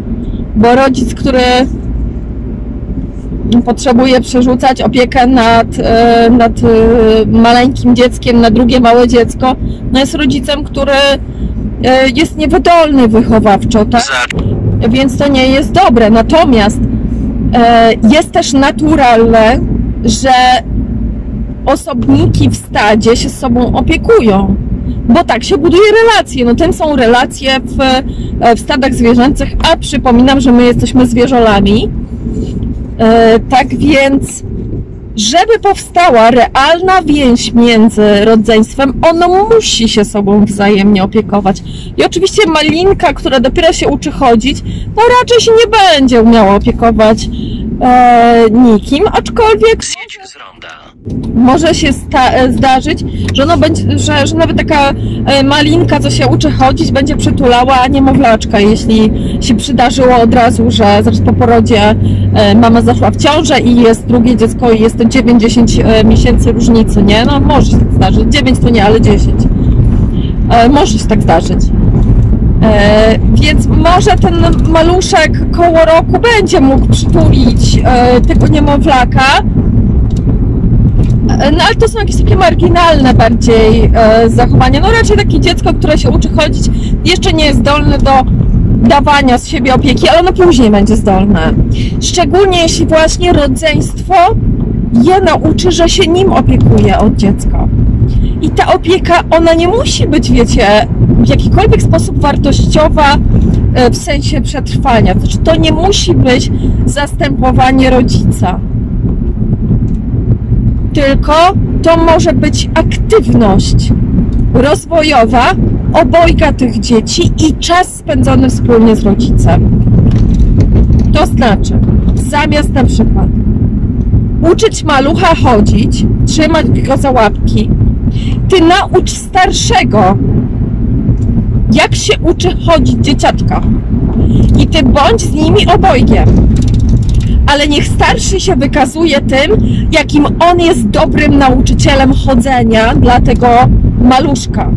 bo rodzic, który potrzebuje przerzucać opiekę nad, e, nad e, maleńkim dzieckiem na drugie małe dziecko, no jest rodzicem, który e, jest niewydolny wychowawczo, tak? Więc to nie jest dobre. Natomiast jest też naturalne, że osobniki w stadzie się sobą opiekują. Bo tak się buduje relacje. No tym są relacje w, w stadach zwierzęcych, a przypominam, że my jesteśmy zwierzolami. E, tak więc, żeby powstała realna więź między rodzeństwem, ono musi się sobą wzajemnie opiekować. I oczywiście malinka, która dopiero się uczy chodzić, no raczej się nie będzie umiała opiekować e, nikim, aczkolwiek Zjedź z ronda. Może się e, zdarzyć, że, ono będzie, że, że nawet taka e, malinka, co się uczy chodzić, będzie przytulała niemowlaczka, jeśli się przydarzyło od razu, że zaraz po porodzie e, mama zaszła w ciążę i jest drugie dziecko i jest to 9-10 e, miesięcy różnicy, nie? No może się tak zdarzyć. 9 to nie, ale 10. E, może się tak zdarzyć. Więc może ten maluszek koło roku będzie mógł przytulić tego niemowlaka, no ale to są jakieś takie marginalne bardziej e, zachowania. No raczej takie dziecko, które się uczy chodzić, jeszcze nie jest zdolne do dawania z siebie opieki, ale ono później będzie zdolne. Szczególnie jeśli właśnie rodzeństwo je nauczy, że się nim opiekuje od dziecka. I ta opieka, ona nie musi być, wiecie, w jakikolwiek sposób wartościowa e, w sensie przetrwania. Znaczy, to nie musi być zastępowanie rodzica tylko to może być aktywność rozwojowa obojga tych dzieci i czas spędzony wspólnie z rodzicem. To znaczy, zamiast na przykład uczyć malucha chodzić, trzymać go za łapki, ty naucz starszego, jak się uczy chodzić dzieciaczka. I ty bądź z nimi obojgiem ale niech starszy się wykazuje tym, jakim on jest dobrym nauczycielem chodzenia dla tego maluszka.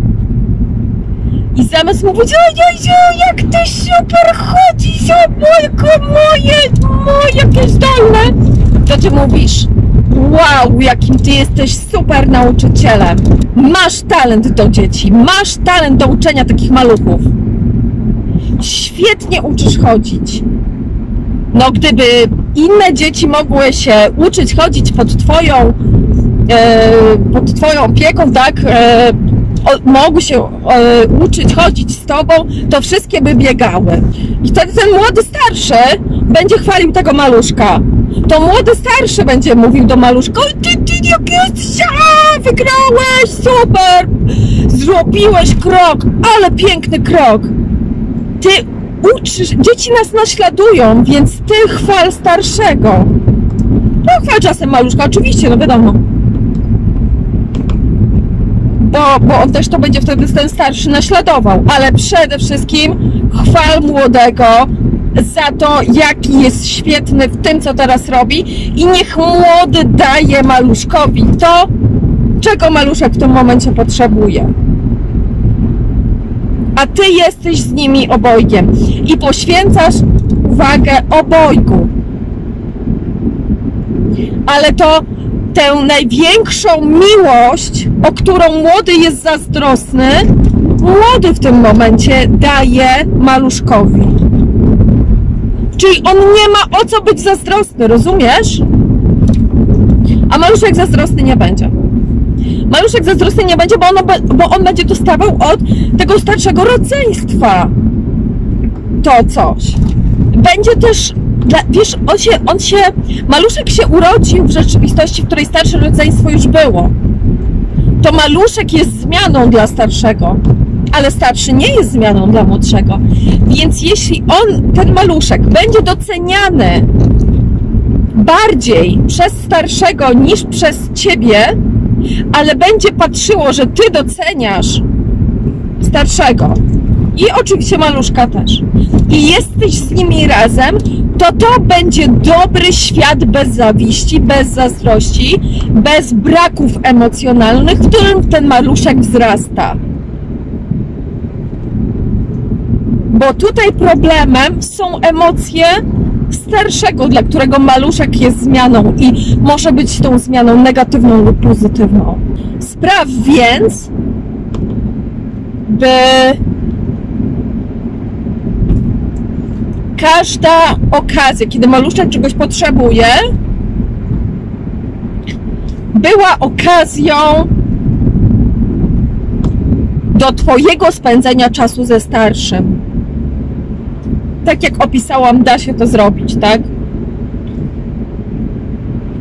I zamiast mówić, oj, oj, oj, jak ty super chodzisz, o mojko moje, moje, jakie zdolne, to ty mówisz, wow, jakim ty jesteś super nauczycielem. Masz talent do dzieci, masz talent do uczenia takich maluchów. Świetnie uczysz chodzić no gdyby inne dzieci mogły się uczyć chodzić pod twoją e, pod twoją opieką, tak, e, mogły się e, uczyć chodzić z tobą, to wszystkie by biegały. I wtedy ten młody starszy będzie chwalił tego maluszka. To młody starszy będzie mówił do maluszka, oj ty, ty, jak jesteś, a, wygrałeś, super, zrobiłeś krok, ale piękny krok. Ty dzieci nas naśladują, więc ty chwal starszego. No chwal czasem maluszka, oczywiście, no wiadomo. Bo, bo on też to będzie wtedy ten starszy naśladował, ale przede wszystkim chwal młodego za to, jaki jest świetny w tym, co teraz robi i niech młody daje maluszkowi to, czego maluszek w tym momencie potrzebuje a ty jesteś z nimi obojgiem i poświęcasz uwagę obojgu. Ale to tę największą miłość, o którą młody jest zazdrosny, młody w tym momencie daje maluszkowi. Czyli on nie ma o co być zazdrosny, rozumiesz? A maluszek zazdrosny nie będzie. Maluszek zazdrosny nie będzie, bo, bo on będzie dostawał od tego starszego rodzeństwa to coś. Będzie też, wiesz, on się, on się, maluszek się urodził w rzeczywistości, w której starsze rodzeństwo już było. To maluszek jest zmianą dla starszego, ale starszy nie jest zmianą dla młodszego. Więc jeśli on, ten maluszek, będzie doceniany bardziej przez starszego niż przez ciebie, ale będzie patrzyło, że ty doceniasz starszego i oczywiście maluszka też i jesteś z nimi razem, to to będzie dobry świat bez zawiści, bez zazdrości, bez braków emocjonalnych, w którym ten maluszek wzrasta. Bo tutaj problemem są emocje starszego, dla którego maluszek jest zmianą i może być tą zmianą negatywną lub pozytywną. Spraw więc, by każda okazja, kiedy maluszek czegoś potrzebuje, była okazją do Twojego spędzenia czasu ze starszym. Tak jak opisałam, da się to zrobić, tak?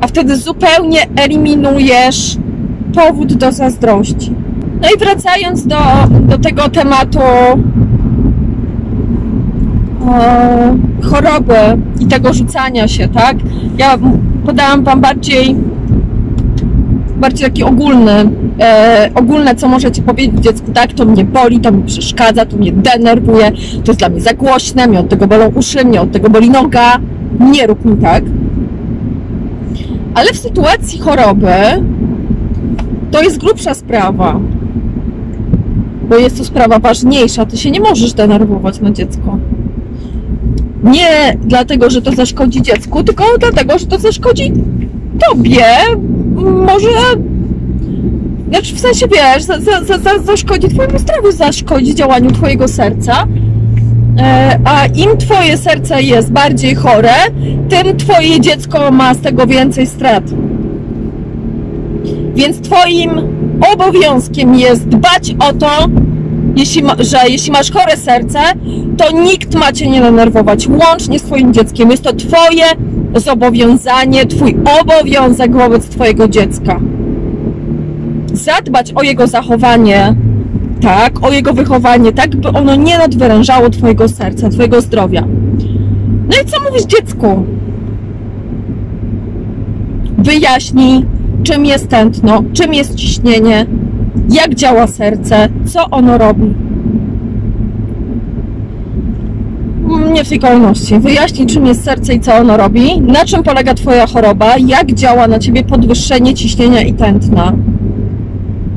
A wtedy zupełnie eliminujesz powód do zazdrości. No i wracając do, do tego tematu e, choroby i tego rzucania się, tak? Ja podałam Wam bardziej bardziej taki ogólny, e, ogólne, co możecie powiedzieć dziecku, tak, to mnie boli, to mi przeszkadza, to mnie denerwuje, to jest dla mnie za głośne, mnie od tego bolą uszy, mnie od tego boli noga, nie rób mi tak. Ale w sytuacji choroby to jest grubsza sprawa, bo jest to sprawa ważniejsza, ty się nie możesz denerwować na dziecko. Nie dlatego, że to zaszkodzi dziecku, tylko dlatego, że to zaszkodzi tobie, może znaczy w sensie wiesz, za, za, za, zaszkodzi twojemu zdrowiu, zaszkodzi działaniu twojego serca. E, a im twoje serce jest bardziej chore, tym twoje dziecko ma z tego więcej strat. Więc twoim obowiązkiem jest dbać o to, jeśli ma, że jeśli masz chore serce, to nikt ma cię nie denerwować, łącznie z twoim dzieckiem. Jest to twoje zobowiązanie, twój obowiązek wobec twojego dziecka. Zadbać o jego zachowanie, tak, o jego wychowanie, tak, by ono nie nadwyrężało twojego serca, twojego zdrowia. No i co mówisz dziecku? Wyjaśnij, czym jest tętno, czym jest ciśnienie, jak działa serce, co ono robi. Nie w tej kolejności. Wyjaśnij, czym jest serce i co ono robi, na czym polega Twoja choroba, jak działa na Ciebie podwyższenie ciśnienia i tętna.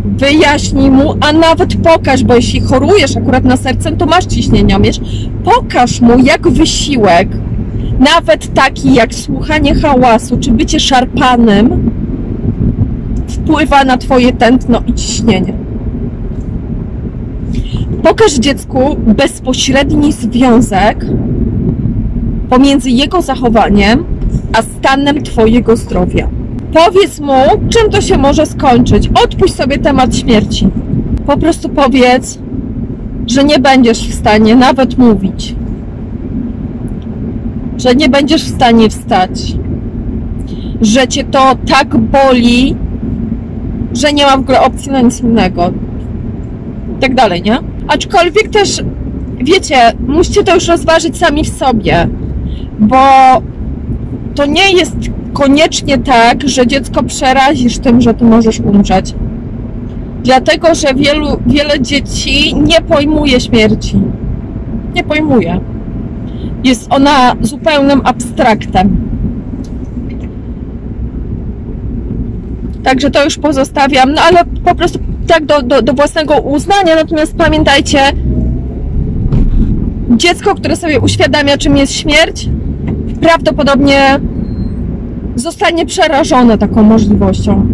Wyjaśnij mu, a nawet pokaż, bo jeśli chorujesz akurat na sercem, to masz ciśnienia, wiesz? Pokaż mu, jak wysiłek, nawet taki jak słuchanie hałasu, czy bycie szarpanym, wpływa na Twoje tętno i ciśnienie. Pokaż dziecku bezpośredni związek pomiędzy jego zachowaniem a stanem Twojego zdrowia. Powiedz mu, czym to się może skończyć. Odpuść sobie temat śmierci. Po prostu powiedz, że nie będziesz w stanie nawet mówić, że nie będziesz w stanie wstać, że cię to tak boli, że nie ma w ogóle opcji na nic innego. I tak dalej, nie? Aczkolwiek też, wiecie, musicie to już rozważyć sami w sobie, bo to nie jest koniecznie tak, że dziecko przerazisz tym, że ty możesz umrzeć. Dlatego, że wielu, wiele dzieci nie pojmuje śmierci. Nie pojmuje. Jest ona zupełnym abstraktem. Także to już pozostawiam, no ale po prostu tak do, do, do własnego uznania. Natomiast pamiętajcie, dziecko, które sobie uświadamia, czym jest śmierć, prawdopodobnie zostanie przerażone taką możliwością.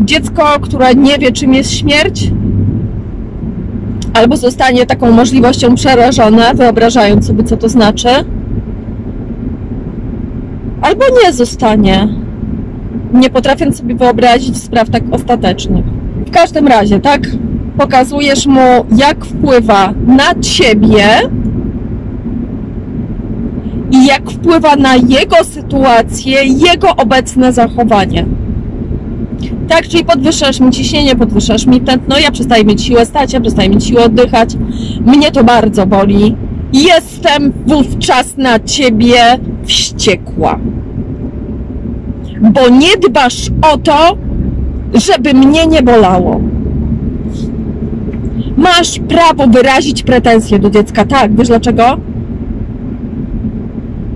Dziecko, które nie wie, czym jest śmierć, albo zostanie taką możliwością przerażone, wyobrażając sobie, co to znaczy, albo nie zostanie, nie potrafiąc sobie wyobrazić spraw tak ostatecznych. W każdym razie, tak, pokazujesz mu, jak wpływa na ciebie i jak wpływa na jego sytuację, jego obecne zachowanie. Tak, czyli podwyższasz mi ciśnienie, podwyższasz mi tętno, ja przestaję mieć siłę stać, ja przestaję mieć siłę oddychać. Mnie to bardzo boli. Jestem wówczas na ciebie wściekła. Bo nie dbasz o to, żeby mnie nie bolało. Masz prawo wyrazić pretensje do dziecka, tak? Wiesz dlaczego?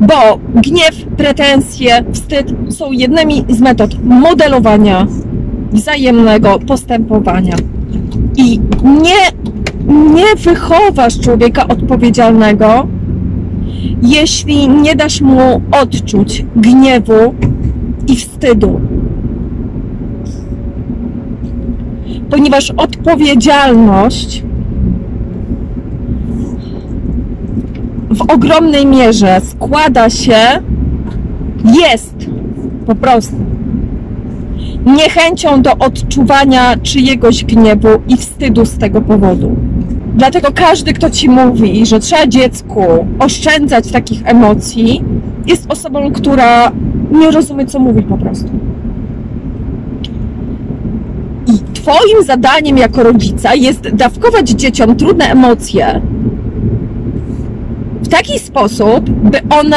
bo gniew, pretensje, wstyd są jednymi z metod modelowania wzajemnego postępowania. I nie nie wychowasz człowieka odpowiedzialnego, jeśli nie dasz mu odczuć gniewu i wstydu. Ponieważ odpowiedzialność w ogromnej mierze składa się, jest po prostu niechęcią do odczuwania czyjegoś gniewu i wstydu z tego powodu. Dlatego każdy, kto ci mówi, że trzeba dziecku oszczędzać takich emocji, jest osobą, która nie rozumie, co mówi po prostu. I Twoim zadaniem jako rodzica jest dawkować dzieciom trudne emocje w taki sposób, by one,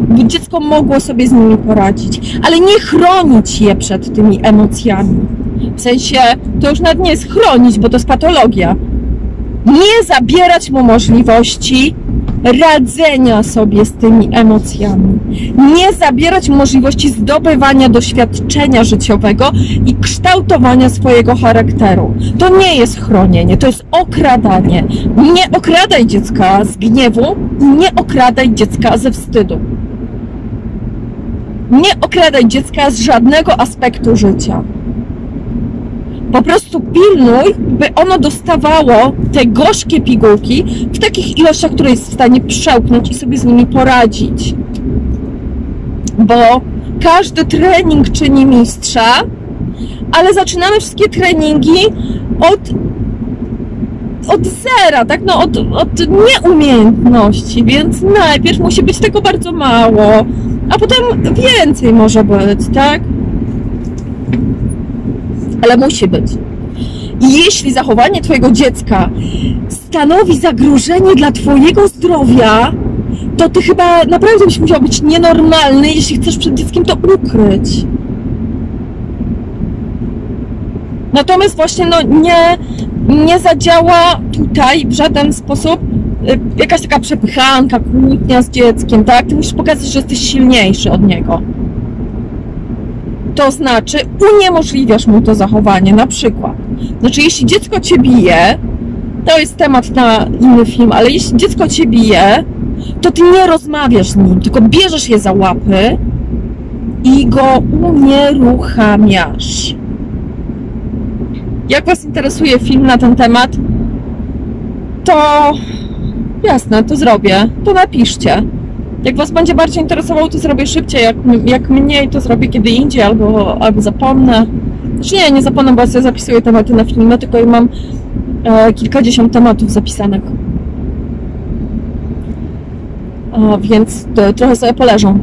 by dziecko mogło sobie z nimi poradzić, ale nie chronić je przed tymi emocjami. W sensie, to już nawet nie jest chronić, bo to jest patologia. Nie zabierać mu możliwości radzenia sobie z tymi emocjami. Nie zabierać możliwości zdobywania doświadczenia życiowego i kształtowania swojego charakteru. To nie jest chronienie, to jest okradanie. Nie okradaj dziecka z gniewu i nie okradaj dziecka ze wstydu. Nie okradaj dziecka z żadnego aspektu życia po prostu pilnuj, by ono dostawało te gorzkie pigułki w takich ilościach, które jest w stanie przełknąć i sobie z nimi poradzić. Bo każdy trening czyni mistrza, ale zaczynamy wszystkie treningi od, od zera, tak? No, od, od nieumiejętności, więc najpierw musi być tego bardzo mało, a potem więcej może być, tak? Ale musi być. I jeśli zachowanie Twojego dziecka stanowi zagrożenie dla Twojego zdrowia, to Ty chyba naprawdę byś musiał być nienormalny, jeśli chcesz przed dzieckiem to ukryć. Natomiast właśnie no, nie, nie zadziała tutaj w żaden sposób y, jakaś taka przepychanka, kłótnia z dzieckiem, tak? Ty musisz pokazać, że jesteś silniejszy od niego. To znaczy uniemożliwiasz mu to zachowanie, na przykład. Znaczy, jeśli dziecko cię bije, to jest temat na inny film, ale jeśli dziecko cię bije, to ty nie rozmawiasz z nim, tylko bierzesz je za łapy i go unieruchamiasz. Jak Was interesuje film na ten temat, to jasne, to zrobię. To napiszcie. Jak Was będzie bardziej interesowało, to zrobię szybciej, jak, jak mniej, to zrobię kiedy indziej, albo, albo zapomnę. Znaczy nie, nie zapomnę, bo ja zapisuję tematy na filmy, tylko ja mam e, kilkadziesiąt tematów zapisanych. E, więc to, trochę sobie poleżą.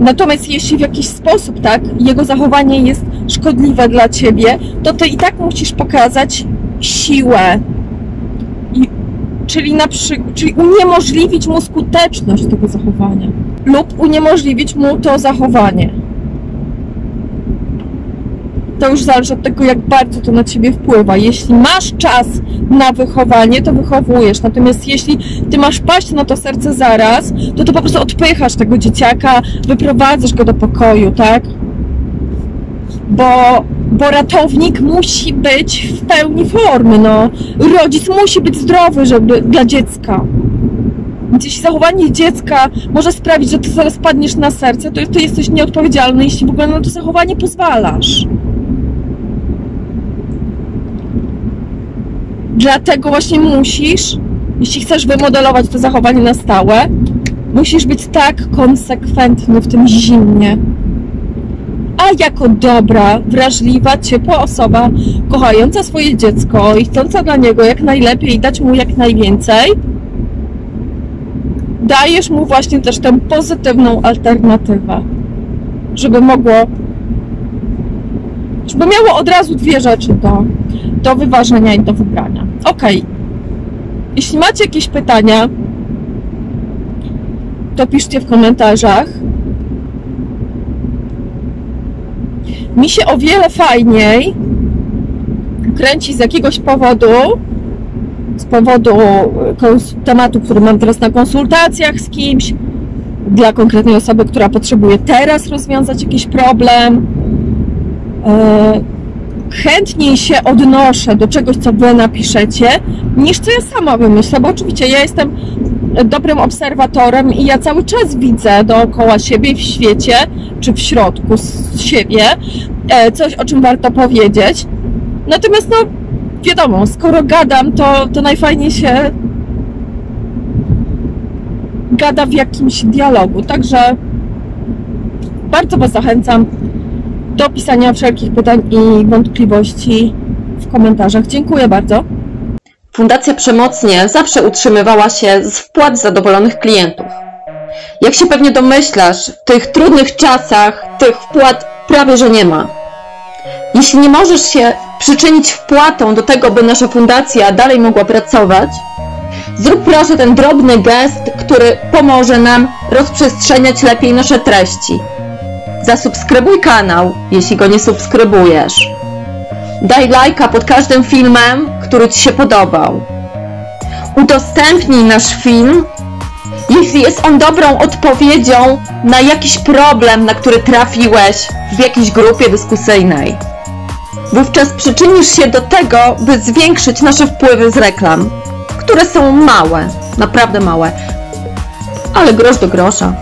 Natomiast jeśli w jakiś sposób, tak, jego zachowanie jest szkodliwe dla ciebie, to ty i tak musisz pokazać siłę czyli, na przy, czyli uniemożliwić mu skuteczność tego zachowania lub uniemożliwić mu to zachowanie. To już zależy od tego, jak bardzo to na ciebie wpływa. Jeśli masz czas na wychowanie, to wychowujesz. Natomiast jeśli ty masz paść na to serce zaraz, to ty po prostu odpychasz tego dzieciaka, wyprowadzasz go do pokoju, tak? Bo bo ratownik musi być w pełni formy, no. Rodzic musi być zdrowy, żeby dla dziecka. Jeśli zachowanie dziecka może sprawić, że ty zaraz padniesz na serce, to, to jesteś nieodpowiedzialny, jeśli w ogóle na to zachowanie pozwalasz. Dlatego właśnie musisz, jeśli chcesz wymodelować to zachowanie na stałe, musisz być tak konsekwentny w tym zimnie a jako dobra, wrażliwa, ciepła osoba, kochająca swoje dziecko i chcąca dla niego jak najlepiej i dać mu jak najwięcej, dajesz mu właśnie też tę pozytywną alternatywę, żeby mogło, żeby miało od razu dwie rzeczy do, do wyważenia i do wybrania. Ok. Jeśli macie jakieś pytania, to piszcie w komentarzach. Mi się o wiele fajniej kręci z jakiegoś powodu, z powodu tematu, który mam teraz na konsultacjach z kimś, dla konkretnej osoby, która potrzebuje teraz rozwiązać jakiś problem. E, chętniej się odnoszę do czegoś, co wy napiszecie, niż co ja sama wymyślę, bo oczywiście ja jestem dobrym obserwatorem i ja cały czas widzę dookoła siebie w świecie, czy w środku siebie e, coś, o czym warto powiedzieć. Natomiast no, wiadomo, skoro gadam, to, to najfajniej się gada w jakimś dialogu. Także bardzo Was zachęcam do pisania wszelkich pytań i wątpliwości w komentarzach. Dziękuję bardzo. Fundacja Przemocnie zawsze utrzymywała się z wpłat zadowolonych klientów. Jak się pewnie domyślasz, w tych trudnych czasach tych wpłat prawie że nie ma. Jeśli nie możesz się przyczynić wpłatą do tego, by nasza fundacja dalej mogła pracować, zrób proszę ten drobny gest, który pomoże nam rozprzestrzeniać lepiej nasze treści. Zasubskrybuj kanał, jeśli go nie subskrybujesz. Daj lajka pod każdym filmem, który Ci się podobał. Udostępnij nasz film, jeśli jest on dobrą odpowiedzią na jakiś problem, na który trafiłeś w jakiejś grupie dyskusyjnej. Wówczas przyczynisz się do tego, by zwiększyć nasze wpływy z reklam, które są małe, naprawdę małe, ale grosz do grosza.